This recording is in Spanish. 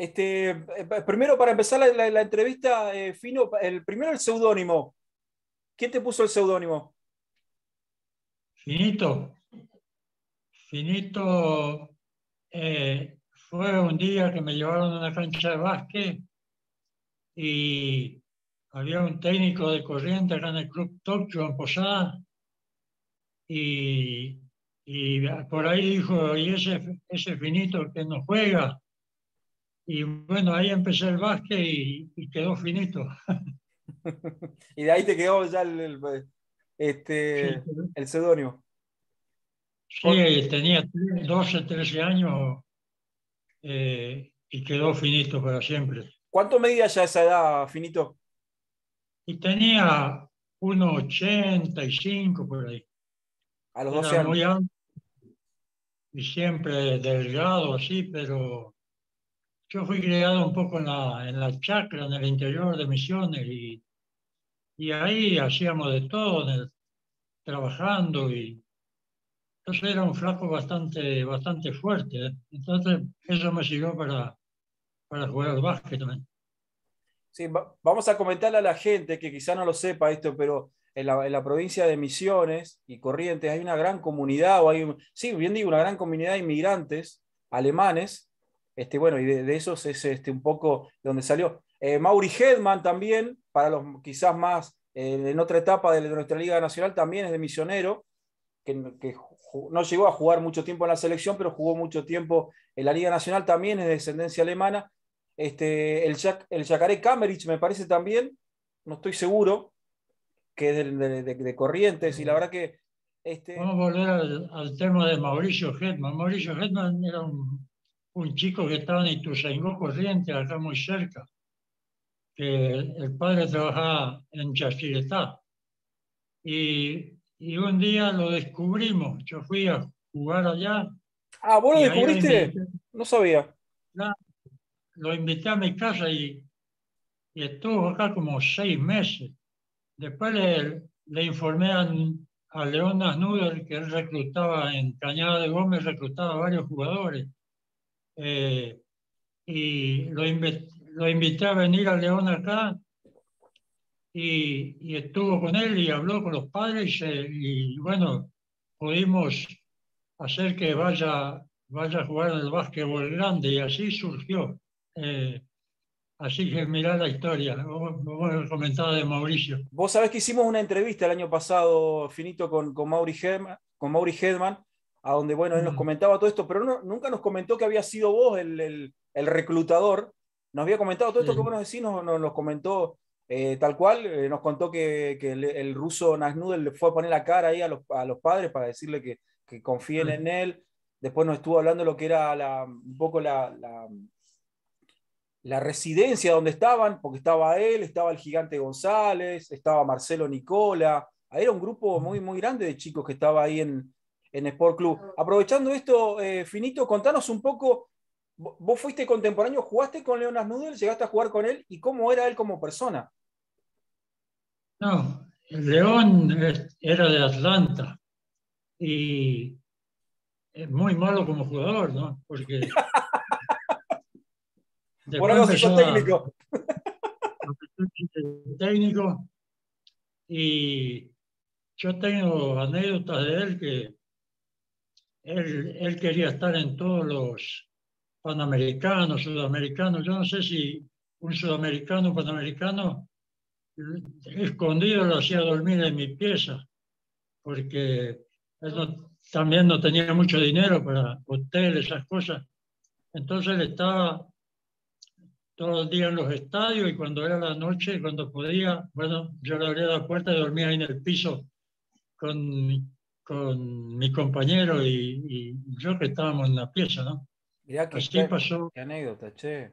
Este, eh, primero, para empezar la, entrevista, eh, Fino, el, primero el seudónimo. ¿Quién te puso el seudónimo? Finito. Finito eh, fue un día que me llevaron a una cancha de básquet y había un técnico de corriente en el Club Tokio en Posada y, por ahí dijo, y ese, ese finito que no juega. Y bueno, ahí empecé el básquet y, quedó finito. y de ahí te quedó ya el, este, el seudónimo. Sí, tenía 12, 13 años eh, y quedó finito para siempre. ¿Cuánto medía ya esa edad, finito? Y tenía 1,85 por ahí. A los 12 años. y siempre delgado así, pero yo fui criado un poco en la, en la chacra, en el interior de Misiones, y, y ahí hacíamos de todo, trabajando, y entonces era un flaco bastante, bastante fuerte. ¿eh? Entonces eso me sirvió para, para jugar al básquet también. Sí, vamos a comentarle a la gente que quizá no lo sepa esto, pero en la, provincia de Misiones y Corrientes hay una gran comunidad, o hay, sí, bien digo, una gran comunidad de inmigrantes alemanes, este, bueno, y de, esos es este, un poco donde salió. Eh, Mauri Hedman también, para los quizás más eh, en otra etapa de nuestra Liga Nacional, también es de misionero, que, no llegó a jugar mucho tiempo en la selección, pero jugó mucho tiempo en la Liga Nacional, también es de descendencia alemana. Este, el, Jack, el Jacaré Kamerich me parece también, no estoy seguro, que es de, Corrientes, y la verdad que... Este... Vamos a volver al, tema de Mauricio Hetman. Mauricio Hetman era un, chico que estaba en Ituzaingó Corrientes, acá muy cerca, que el padre trabajaba en Chachiretá. Y, y un día lo descubrimos, yo fui a jugar allá. Ah, ¿vos lo descubriste? no sabía lo invité a mi casa y, estuvo acá como seis meses. Después le, informé a, a León que él reclutaba en Cañada de Gómez, reclutaba varios jugadores. Eh, y lo, lo invité a venir a León acá y, estuvo con él y habló con los padres y, bueno, pudimos hacer que vaya, vaya a jugar el básquetbol grande y así surgió. Eh, así que mirá la historia, vos, comentaba de Mauricio. Vos sabés que hicimos una entrevista el año pasado, finito, con, con, Mauri, Hedman, con Mauri Hedman, a donde, bueno, él nos mm. comentaba todo esto, pero nunca nos comentó que había sido vos el, el, reclutador. Nos había comentado todo esto que vos nos decís, nos, nos, comentó eh, tal cual, eh, nos contó que, que el, ruso Nasnudel le fue a poner la cara ahí a los, a los padres para decirle que, que confíen mm. en él. Después nos estuvo hablando de lo que era la, un poco la, la residencia donde estaban, porque estaba él, estaba el gigante González, estaba Marcelo Nicola, era un grupo muy, muy grande de chicos que estaba ahí en, en Sport Club. Aprovechando esto, eh, Finito, contanos un poco, vos fuiste contemporáneo, jugaste con Leonas Nudel, llegaste a jugar con él, y cómo era él como persona. No, León era de Atlanta y es muy malo como jugador, ¿no? Porque Bueno, técnico. técnico. Y yo tengo anécdotas de él que él, quería estar en todos los panamericanos, sudamericanos. Yo no sé si un sudamericano, panamericano, escondido lo hacía dormir en mi pieza, porque él también no tenía mucho dinero para hotel, esas cosas. Entonces él estaba todos los días en los estadios y cuando era la noche, cuando podía, bueno, yo le abría la puerta y dormía ahí en el piso con, con mi compañero y, yo que estábamos en la pieza, ¿no? Mirá que Así pasó. Qué anécdota, che.